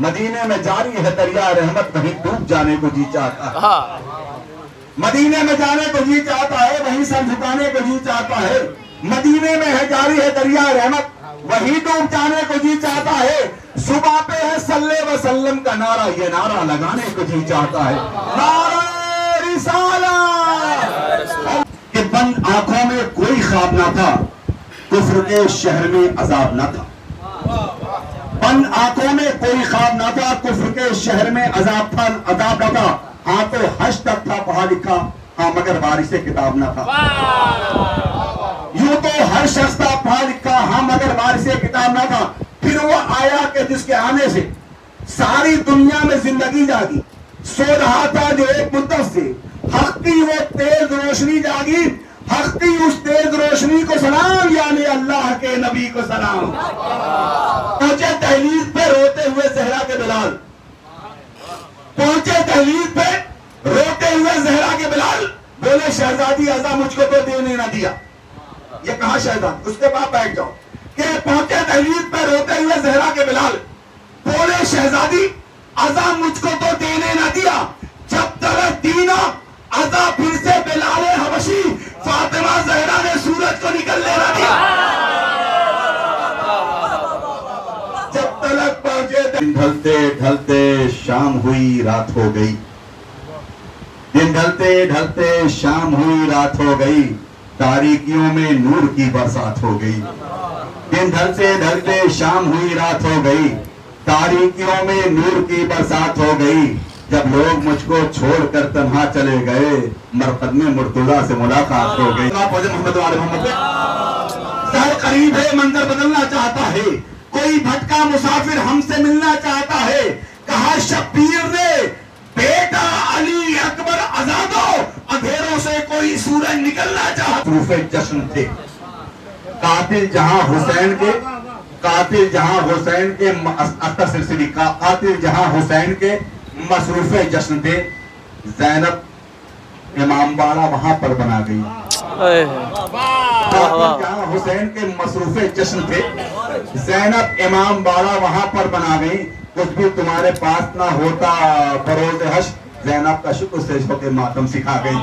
मदीने में जारी है दरिया रहमत वहीं डूब जाने को जी चाहता है। हाँ। मदीने में जाने को जी चाहता है वहीं सर झुकाने को जी चाहता है। मदीने में है जारी है दरिया रहमत वहीं डूब जाने को जी चाहता है। सुबह पे है सल्ले वसल्लम का नारा ये नारा लगाने को जी चाहता है। नारा रिसाला। कि बंद आँखों में कोई ख्वाब ना था कुफर के शहर में अजाब ना था। बंद आँखों में कोई ख्वाब ना था कुफर के शहर में अजाब था अजाब ना था। हाँ तो हज तक था पढ़ा लिखा हाँ मगर बारिश किताब ना था। यूँ तो हर शख्स था पढ़ा लिखा हाँ मगर बारिश किताब ना था। फिर वो आया कि जिसके आने से सारी दुनिया में ज़िंदगी जागी। सो रहा था जो एक मुद्दत से हक की वो तेज रोशनी जागी हक की उस तेज रोशनी को सलाम यानी अल्लाह के नबी को सलाम। पहुँचे दहलीज पे रोते हुए जहरा के बिलाल। पहुँचे दहलीज पे रोते हुए जहरा के बिलाल। बोले, शहजादी आजा मुझको तो देने ना दिया। ये कहा शहजाद? उसके बाद बैठ जाओ। के पहुँचे दहलीज पे रोते हुए जहरा के बिलाल। बोले, शहजादी आजा मुझको तो दिन ढलते ढलते शाम हुई रात हो गई। दिन ढलते ढलते शाम हुई रात हो गई। तारीखियों में नूर की बरसात हो गई। दिन ढलते ढलते शाम हुई रात हो गई। तारीखियों में नूर की बरसात हो गई। जब लोग मुझको छोड़कर तन्हा चले गए मरकद में मुर्तुजा से मुलाकात हो गई। मोहम्मद वाले मोहम्मद। शहर करीब है मंजर बदलना चाहता है। कोई भटका मुसाफिर हमसे मिलना चाहता है। कहा शब्बीर ने बेटा अली अकबर आजादो अंधेरों से कोई सूरज निकलना चाहता जश्न थे। कातिल जहाँ हुसैन के कातिल जहाँ हुसैन के म- अस- अख्तर सिलसिली का कातिल जहाँ हुसैन के मसरूफे जश्न थे। जैनब इमाम इमामबाड़ा वहाँ पर बना गई। जहाँ हुसैन के मसरूफे जश्न थे। जैनब इमाम बाड़ा वहाँ पर बना गई। कुछ भी तुम्हारे पास ना होता बरोज हश जैनब का शुक्र से होके मातम सिखा गई।